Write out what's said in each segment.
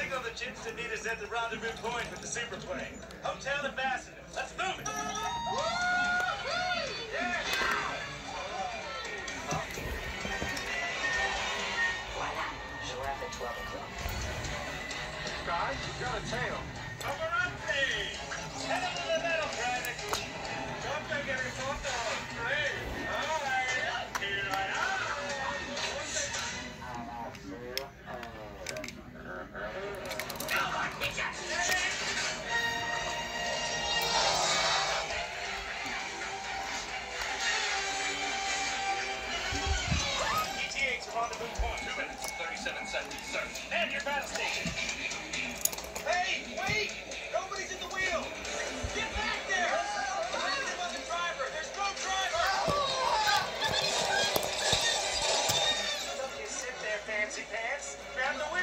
Signal the jets to meet us at the rendezvous point with the super plane. Hotel Ambassador. Let's move it. Voila. Giraffe at 12 o'clock. Guys, you got a tail. Two minutes, 37 seconds, sir. And your battle station. Hey, wait! Nobody's at the wheel! Get back there! The driver! There's no driver! Don't you sit there, fancy pants. Grab the wheel.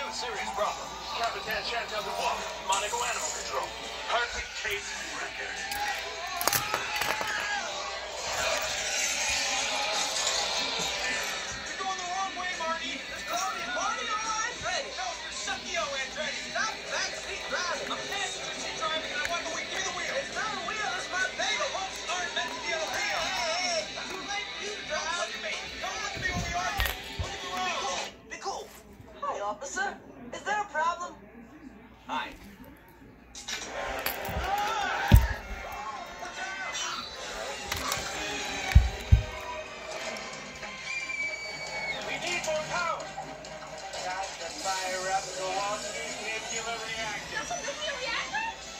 Have a serious problem. Capitan Chantel Dubois, Monaco Animal Control. Perfect case record. Officer. Is there a problem? Hi. We need more power. Got to fire up Kowalski's nuclear reactor.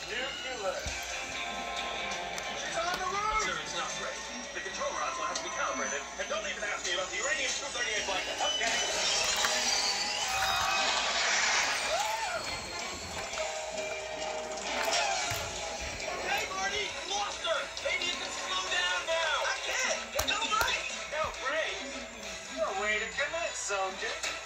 Nuclear. She's on the roof. Sir, it's not great. The control rods will have to be calibrated. And don't even ask me about the uranium-238 blanket. Okay.